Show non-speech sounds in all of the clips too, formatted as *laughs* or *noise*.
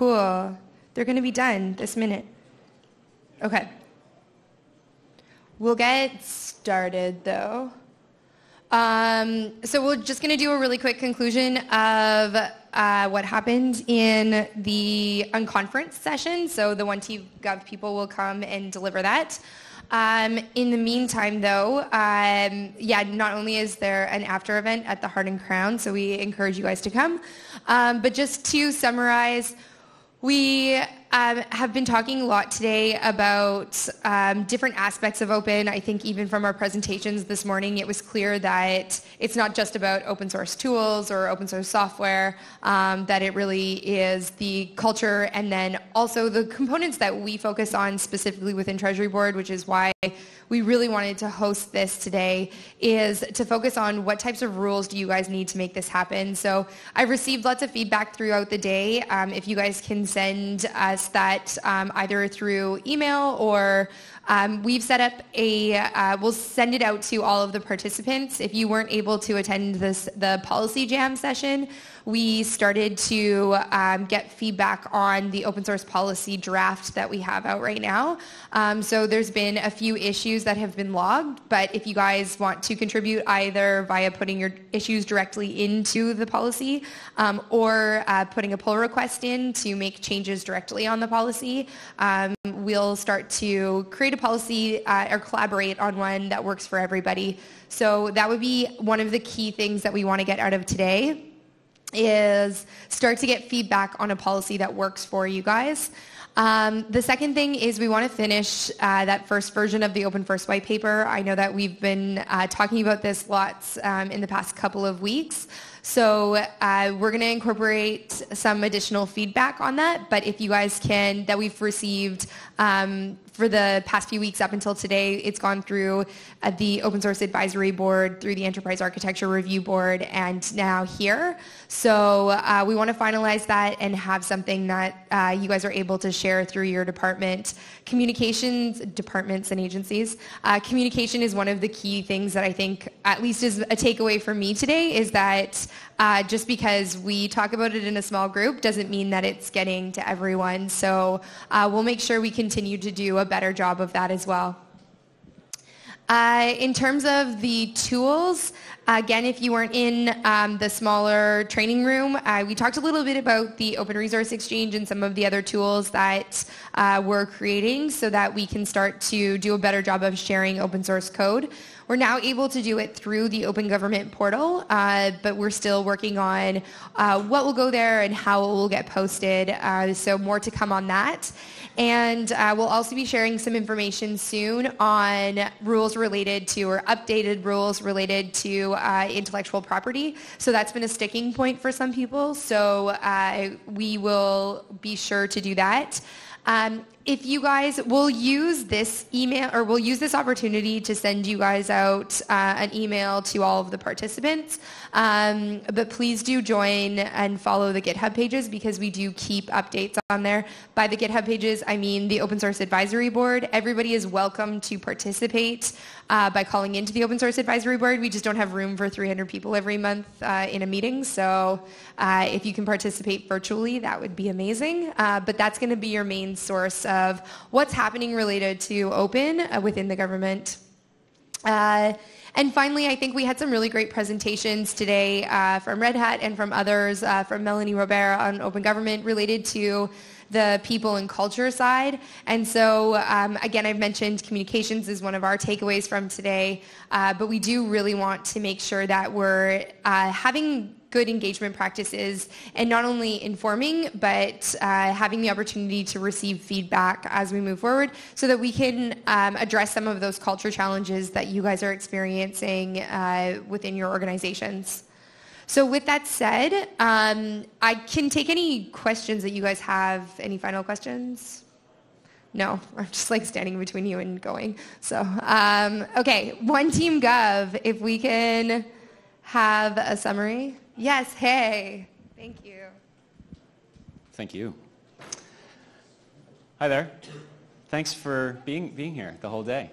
Cool. They're going to be done this minute. Okay. We'll get started though. Um, so we're just going to do a really quick conclusion of uh, what happened in the unconference session. So the one Gov people will come and deliver that. Um, in the meantime, though, um, yeah, not only is there an after event at the Heart and Crown, so we encourage you guys to come, um, but just to summarize, we um, have been talking a lot today about um, different aspects of open. I think even from our presentations this morning, it was clear that it's not just about open source tools or open source software, um, that it really is the culture and then also the components that we focus on specifically within Treasury Board, which is why we really wanted to host this today is to focus on what types of rules do you guys need to make this happen. So I've received lots of feedback throughout the day. Um, if you guys can send us that um, either through email or um, we've set up a, uh, we'll send it out to all of the participants. If you weren't able to attend this, the policy jam session, we started to um, get feedback on the open source policy draft that we have out right now. Um, so there's been a few issues that have been logged, but if you guys want to contribute either via putting your issues directly into the policy um, or uh, putting a pull request in to make changes directly on the policy, um, we'll start to create a policy uh, or collaborate on one that works for everybody. So that would be one of the key things that we want to get out of today is start to get feedback on a policy that works for you guys. Um, the second thing is we want to finish uh, that first version of the Open First white paper. I know that we've been uh, talking about this lots um, in the past couple of weeks. So uh, we're going to incorporate some additional feedback on that. But if you guys can, that we've received um, for the past few weeks up until today, it's gone through uh, the Open Source Advisory Board, through the Enterprise Architecture Review Board, and now here. So uh, we want to finalize that and have something that uh, you guys are able to share through your department. Communications, departments and agencies. Uh, communication is one of the key things that I think, at least is a takeaway for me today, is that uh, just because we talk about it in a small group doesn't mean that it's getting to everyone. So uh, we'll make sure we continue to do a better job of that as well. Uh, in terms of the tools, again, if you weren't in um, the smaller training room, uh, we talked a little bit about the Open Resource Exchange and some of the other tools that uh, we're creating so that we can start to do a better job of sharing open source code. We're now able to do it through the Open Government portal, uh, but we're still working on uh, what will go there and how it will get posted. Uh, so more to come on that. And uh, we'll also be sharing some information soon on rules related to or updated rules related to uh, intellectual property. So that's been a sticking point for some people. So uh, we will be sure to do that. Um, if you guys will use this email or we'll use this opportunity to send you guys out uh, an email to all of the participants. Um, but please do join and follow the github pages because we do keep updates on there. By the github pages i mean the open source advisory board. Everybody is welcome to participate uh, by calling into the open source advisory board. We just don't have room for 300 people every month uh, in a meeting. So uh, if you can participate virtually that would be amazing. Uh, but that's going to be your main source of what's happening related to open uh, within the government. Uh, and finally, I think we had some really great presentations today uh, from Red Hat and from others, uh, from Melanie Robert on open government related to the people and culture side. And so, um, again, I've mentioned communications is one of our takeaways from today, uh, but we do really want to make sure that we're uh, having good engagement practices and not only informing but uh, having the opportunity to receive feedback as we move forward so that we can um, address some of those culture challenges that you guys are experiencing uh, within your organizations. So with that said, um, I can take any questions that you guys have. Any final questions? No, I'm just like standing between you and going. So, um, okay, one team gov, if we can have a summary. Yes, hey. Thank you. Thank you. Hi there. Thanks for being, being here the whole day.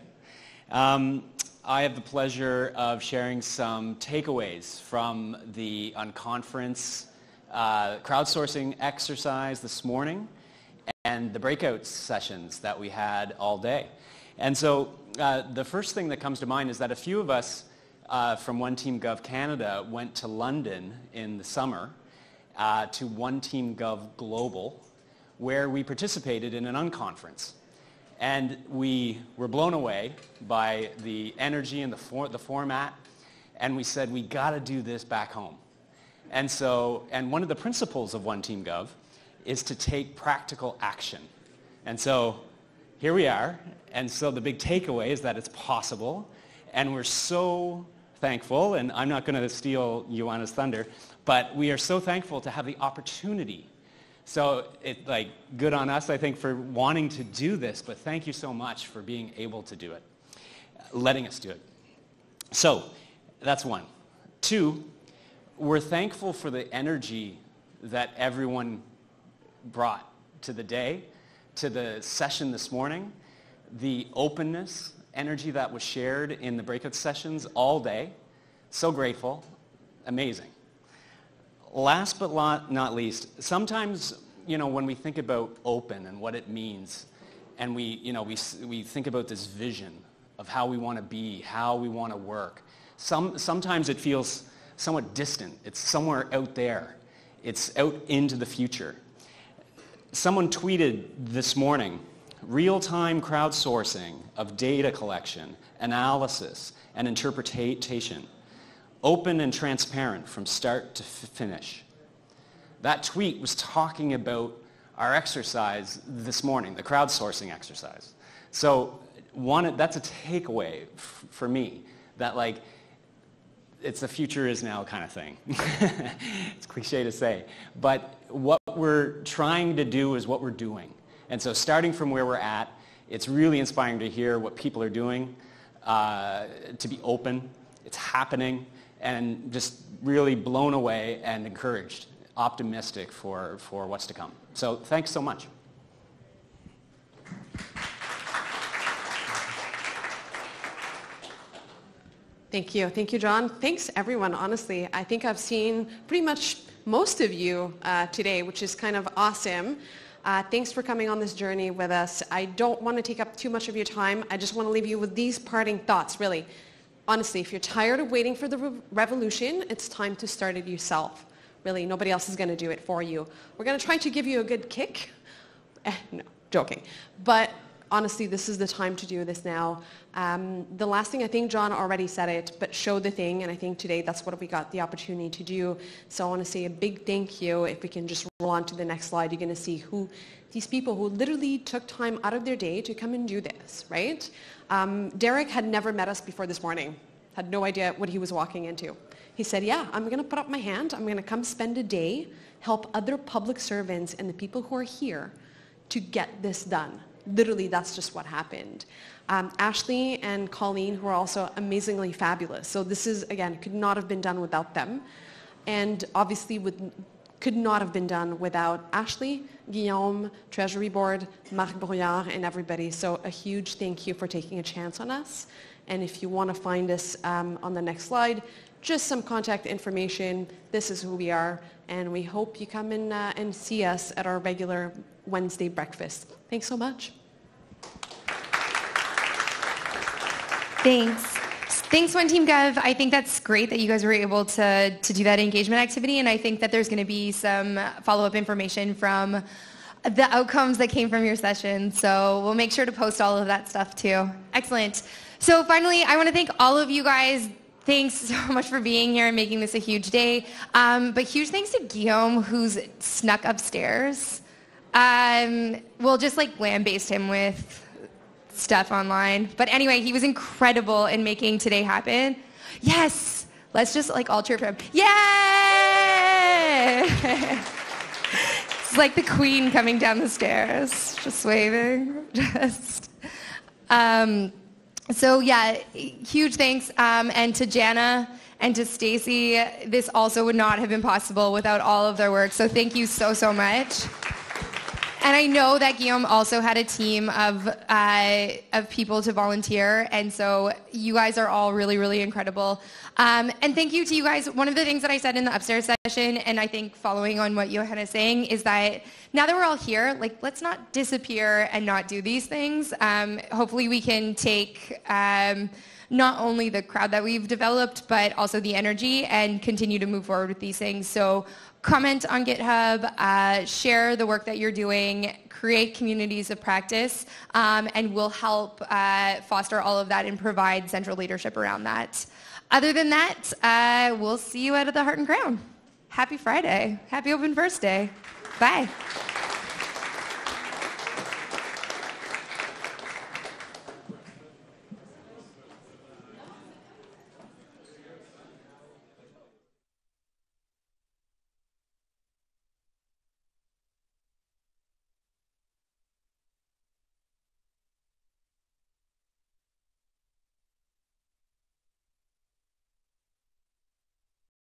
Um, I have the pleasure of sharing some takeaways from the unconference uh, crowdsourcing exercise this morning and the breakout sessions that we had all day. And so uh, the first thing that comes to mind is that a few of us uh, from One Team Gov Canada went to London in the summer uh, to One Team Gov Global, where we participated in an unconference. And we were blown away by the energy and the, for- the format, and we said, we got to do this back home. And so, and one of the principles of One Team Gov is to take practical action. And so here we are. And so the big takeaway is that it's possible. And we're so thankful, and I'm not going to steal Ioana's thunder, but we are so thankful to have the opportunity. So it's like good on us, I think, for wanting to do this, but thank you so much for being able to do it, letting us do it. So that's one. Two, we're thankful for the energy that everyone brought to the day, to the session this morning, the openness, energy that was shared in the breakout sessions all day. So grateful. Amazing. Last but not least, sometimes, you know, when we think about open and what it means, and we, you know, we, we think about this vision of how we want to be, how we want to work, some, sometimes it feels somewhat distant. It's somewhere out there. It's out into the future. Someone tweeted this morning, real-time crowdsourcing of data collection, analysis, and interpretation, open and transparent from start to finish. That tweet was talking about our exercise this morning, the crowdsourcing exercise. So one, that's a takeaway for me, that like, it's the future is now kind of thing. *laughs* it's cliche to say. But what we're trying to do is what we're doing. And so starting from where we're at, it's really inspiring to hear what people are doing, uh, to be open. It's happening, and just really blown away and encouraged, optimistic for, for what's to come. So thanks so much. Thank you. Thank you, John. Thanks, everyone. Honestly, I think I've seen pretty much most of you uh, today, which is kind of awesome. Uh, thanks for coming on this journey with us. I don't want to take up too much of your time. I just want to leave you with these parting thoughts, really. Honestly, if you're tired of waiting for the re- revolution, it's time to start it yourself. Really, nobody else is going to do it for you. We're going to try to give you a good kick. Eh, no, joking. But honestly, this is the time to do this now. Um, the last thing, I think John already said it, but show the thing, and I think today that's what we got the opportunity to do. So I want to say a big thank you. If we can just roll on to the next slide, you're going to see who these people who literally took time out of their day to come and do this, right? Um, Derek had never met us before this morning, had no idea what he was walking into. He said, yeah, I'm going to put up my hand. I'm going to come spend a day, help other public servants and the people who are here to get this done literally that's just what happened. Um, Ashley and Colleen, who are also amazingly fabulous. So this is, again, could not have been done without them. And obviously would, could not have been done without Ashley, Guillaume, Treasury Board, Marc Brouillard, and everybody. So a huge thank you for taking a chance on us. And if you want to find us um, on the next slide, just some contact information. This is who we are, and we hope you come in uh, and see us at our regular Wednesday breakfast. Thanks so much. Thanks. Thanks, One Team Gov. I think that's great that you guys were able to, to do that engagement activity, and I think that there's going to be some follow-up information from the outcomes that came from your session. So we'll make sure to post all of that stuff too. Excellent. So finally, I want to thank all of you guys. Thanks so *laughs* much for being here and making this a huge day. Um, but huge thanks to Guillaume, who's snuck upstairs. Um, we'll just like lambaste him with stuff online. But anyway, he was incredible in making today happen. Yes, let's just like all cheer for him. Yay! *laughs* it's like the queen coming down the stairs, just waving. *laughs* Just. Um, so yeah, huge thanks, um, and to Jana and to Stacy. This also would not have been possible without all of their work. So thank you so so much. And I know that Guillaume also had a team of, uh, of people to volunteer. And so you guys are all really, really incredible. Um, and thank you to you guys. One of the things that I said in the upstairs session, and I think following on what Ioana is saying, is that now that we're all here, like let's not disappear and not do these things. Um, hopefully we can take um, not only the crowd that we've developed, but also the energy and continue to move forward with these things. So comment on GitHub, uh, share the work that you're doing, create communities of practice, um, and we'll help uh, foster all of that and provide central leadership around that. Other than that, uh, we'll see you out of the Heart and Crown. Happy Friday. Happy Open First Day. Bye.